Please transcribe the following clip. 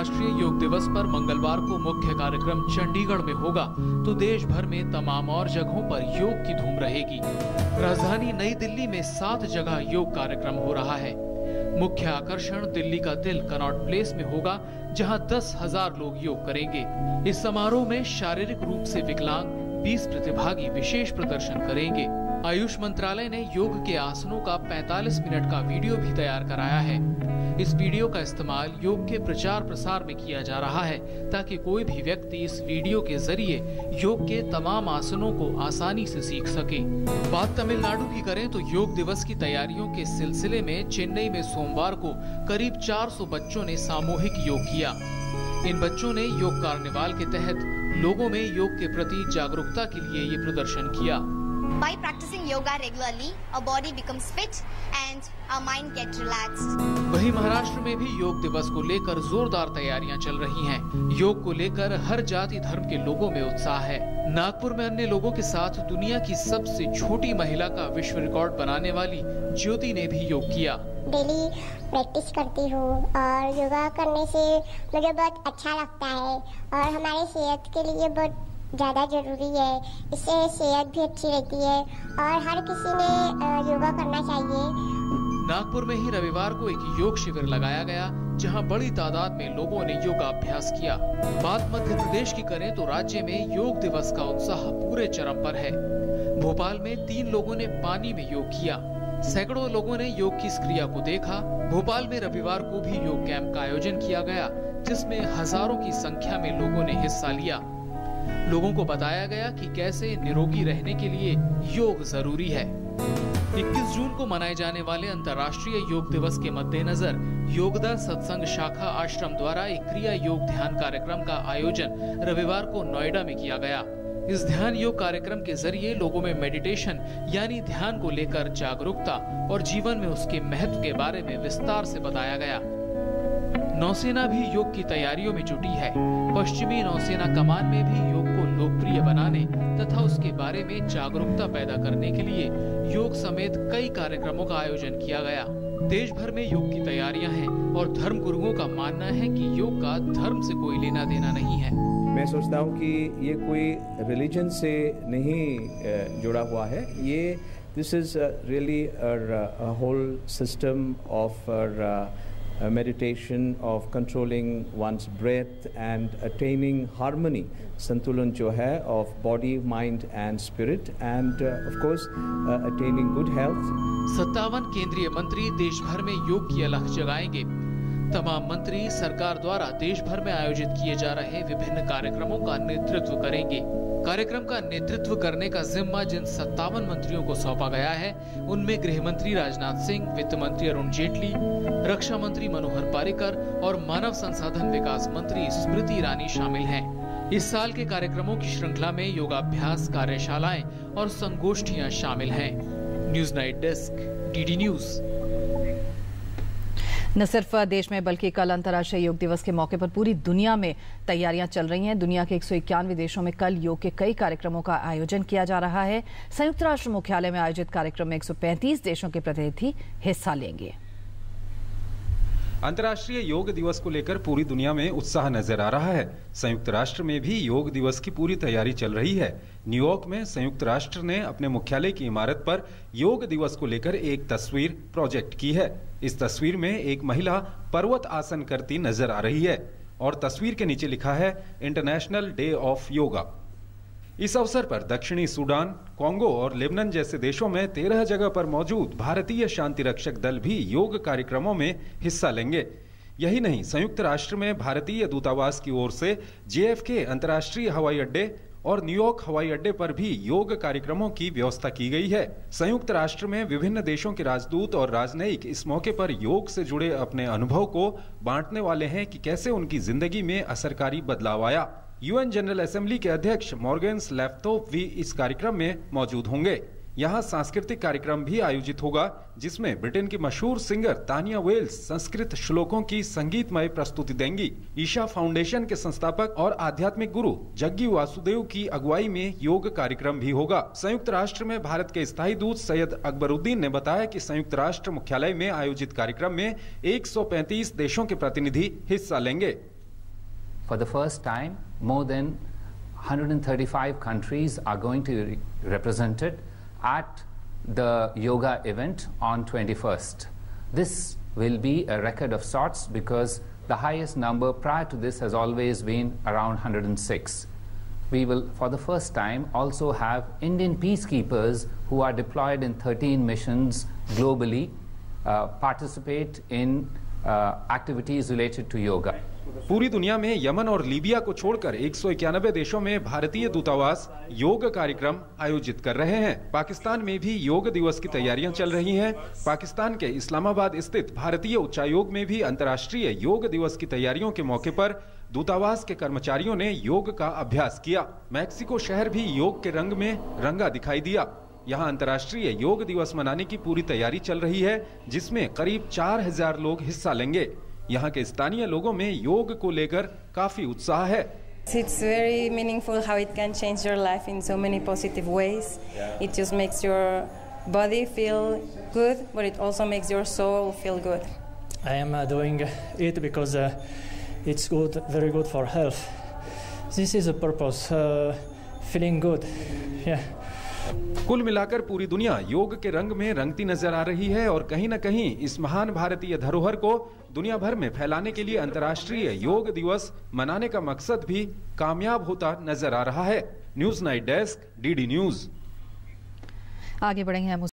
राष्ट्रीय योग दिवस पर मंगलवार को मुख्य कार्यक्रम चंडीगढ़ में होगा। तो देश भर में तमाम और जगहों पर योग की धूम रहेगी। राजधानी नई दिल्ली में सात जगह योग कार्यक्रम हो रहा है। मुख्य आकर्षण दिल्ली का दिल कनॉट प्लेस में होगा, जहाँ दस हज़ार लोग योग करेंगे। इस समारोह में शारीरिक रूप से विकलांग 20 प्रतिभागी विशेष प्रदर्शन करेंगे। आयुष मंत्रालय ने योग के आसनों का 45 मिनट का वीडियो भी तैयार कराया है। इस वीडियो का इस्तेमाल योग के प्रचार प्रसार में किया जा रहा है, ताकि कोई भी व्यक्ति इस वीडियो के ज़रिए योग के तमाम आसनों को आसानी से सीख सके। बात तमिलनाडु की करें तो योग दिवस की तैयारियों के सिलसिले में चेन्नई में सोमवार को करीब 400 बच्चों ने सामूहिक योग किया। इन बच्चों ने योग कार्निवाल के तहत लोगों में योग के प्रति जागरूकता के लिए ये प्रदर्शन किया। By practicing yoga regularly, our body becomes fit and our mind gets relaxed. वहीं महाराष्ट्र में भी योग दिवस को लेकर जोरदार तैयारियाँ चल रही हैं। योग को लेकर हर जाति धर्म के लोगों में उत्साह है नागपुर में अन्य लोगों के साथ दुनिया की सबसे छोटी महिला का विश्व रिकॉर्ड बनाने वाली ज्योति ने भी योग किया डेली प्रैक्टिस करती हूँ और योगा करने से मुझे बहुत अच्छा लगता है और हमारे सेहत के लिए बहुत ज़्यादा ज़रूरी है। इससे सेहत भी अच्छी रहती है और हर किसी ने योगा करना चाहिए। नागपुर में ही रविवार को एक योग शिविर लगाया गया, जहाँ बड़ी तादाद में लोगों ने योगा अभ्यास किया। बात मध्य प्रदेश की करें तो राज्य में योग दिवस का उत्साह पूरे चरम पर है। भोपाल में तीन लोगों ने पानी में योग किया। सैकड़ों लोगों ने योग की इस क्रिया को देखा। भोपाल में रविवार को भी योग कैंप का आयोजन किया गया, जिसमें हज़ारों की संख्या में लोगों ने हिस्सा लिया। लोगों को बताया गया कि कैसे निरोगी रहने के लिए योग ज़रूरी है। 21 जून को मनाए जाने वाले अंतर्राष्ट्रीय योग दिवस के मद्देनजर योगदा सत्संग शाखा आश्रम द्वारा एक क्रिया योग ध्यान कार्यक्रम का आयोजन रविवार को नोएडा में किया गया। इस ध्यान योग कार्यक्रम के ज़रिए लोगों में मेडिटेशन यानी ध्यान को लेकर जागरूकता और जीवन में उसके महत्व के बारे में विस्तार से बताया गया। नौसेना भी योग की तैयारियों में जुटी है। पश्चिमी नौसेना कमान में भी योग को लोकप्रिय बनाने तथा उसके बारे में जागरूकता पैदा करने के लिए योग समेत कई कार्यक्रमों का आयोजन किया गया। देश भर में योग की तैयारियाँ हैं और धर्म गुरुओं का मानना है कि योग का धर्म से कोई लेना देना नहीं है। मैं सोचता हूँ कि ये कोई रिलीजन से नहीं जुड़ा हुआ है। ये this is really whole system of uh, meditation of controlling one's breath and attaining harmony संतुलन जो है of body mind and spirit and uh, of course uh, attaining good health सत्तावन केंद्रीय मंत्री देश भर में योग की अलख जगाएँगे तमाम मंत्री सरकार द्वारा देश भर में आयोजित किए जा रहे विभिन्न कार्यक्रमों का नेतृत्व करेंगे कार्यक्रम का नेतृत्व करने का जिम्मा जिन सत्तावन मंत्रियों को सौंपा गया है, उनमें गृह मंत्री राजनाथ सिंह, वित्त मंत्री अरुण जेटली, रक्षा मंत्री मनोहर पारिकर और मानव संसाधन विकास मंत्री स्मृति ईरानी शामिल हैं। इस साल के कार्यक्रमों की श्रृंखला में योगाभ्यास कार्यशालाएँ और संगोष्ठियाँ शामिल हैं। News night desk D news न सिर्फ़ देश में, बल्कि कल अंतर्राष्ट्रीय योग दिवस के मौके पर पूरी दुनिया में तैयारियाँ चल रही हैं। दुनिया के एक सौ इक्यानवे देशों में कल योग के कई कार्यक्रमों का आयोजन किया जा रहा है। संयुक्त राष्ट्र मुख्यालय में आयोजित कार्यक्रम में 135 देशों के प्रतिनिधि हिस्सा लेंगे। अंतर्राष्ट्रीय योग दिवस को लेकर पूरी दुनिया में उत्साह नज़र आ रहा है। संयुक्त राष्ट्र में भी योग दिवस की पूरी तैयारी चल रही है। न्यूयॉर्क में संयुक्त राष्ट्र ने अपने मुख्यालय की इमारत पर योग दिवस को लेकर एक तस्वीर प्रोजेक्ट की है। इस तस्वीर में एक महिला पर्वत आसन करती नज़र आ रही है और तस्वीर के नीचे लिखा है, इंटरनेशनल डे ऑफ़ योगा। इस अवसर पर दक्षिणी सूडान, कोंगो और लेबनन जैसे देशों में तेरह जगह पर मौजूद भारतीय शांति रक्षक दल भी योग कार्यक्रमों में हिस्सा लेंगे। यही नहीं, संयुक्त राष्ट्र में भारतीय दूतावास की ओर से जेएफके अंतर्राष्ट्रीय हवाई अड्डे और न्यूयॉर्क हवाई अड्डे पर भी योग कार्यक्रमों की व्यवस्था की गई है। संयुक्त राष्ट्र में विभिन्न देशों के राजदूत और राजनयिक इस मौके पर योग से जुड़े अपने अनुभव को बांटने वाले हैं कि कैसे उनकी ज़िंदगी में असरकारी बदलाव आया। यूएन जनरल असेंबली के अध्यक्ष मॉर्गेन्स लैपटॉप भी इस कार्यक्रम में मौजूद होंगे। यहाँ सांस्कृतिक कार्यक्रम भी आयोजित होगा, जिसमें ब्रिटेन की मशहूर सिंगर तानिया वेल्स संस्कृत श्लोकों की संगीतमय प्रस्तुति देंगी। ईशा फाउंडेशन के संस्थापक और आध्यात्मिक गुरु जग्गी वासुदेव की अगुवाई में योग कार्यक्रम भी होगा। संयुक्त राष्ट्र में भारत के स्थायी दूत सैयद अकबरुद्दीन ने बताया कि संयुक्त राष्ट्र मुख्यालय में आयोजित कार्यक्रम में 135 देशों के प्रतिनिधि हिस्सा लेंगे। For the first time, more than 135 countries are going to be represented at the yoga event on 21st. This will be a record of sorts because the highest number prior to this has always been around 106. We will, for the first time, also have Indian peacekeepers who are deployed in 13 missions globally uh, participate in uh, activities related to yoga. पूरी दुनिया में Yemen और Libya को छोड़कर एक सौ इक्यानबे देशों में भारतीय दूतावास योग कार्यक्रम आयोजित कर रहे हैं। पाकिस्तान में भी योग दिवस की तैयारियाँ चल रही हैं। पाकिस्तान के इस्लामाबाद स्थित भारतीय उच्चायोग में भी अंतर्राष्ट्रीय योग दिवस की तैयारियों के मौके पर दूतावास के कर्मचारियों ने योग का अभ्यास किया। मैक्सिको शहर भी योग के रंग में रंगा दिखाई दिया। यहाँ अंतर्राष्ट्रीय योग दिवस मनाने की पूरी तैयारी चल रही है, जिसमें करीब चार हज़ार लोग हिस्सा लेंगे। यहाँ के स्थानीय लोगों में योग को लेकर काफ़ी उत्साह है It's very meaningful how it can change your life in so many positive ways. Yeah. It just makes your body feel good, but it also makes your soul feel good. I am uh, doing it because uh, it's good, very good for health. This is a purpose, uh, feeling good. Yeah. कुल मिलाकर पूरी दुनिया योग के रंग में रंगती नज़र आ रही है और कहीं न कहीं इस महान भारतीय धरोहर को दुनिया भर में फैलाने के लिए अंतर्राष्ट्रीय योग दिवस मनाने का मकसद भी कामयाब होता नज़र आ रहा है। News night desk D news. आगे बढ़ेंगे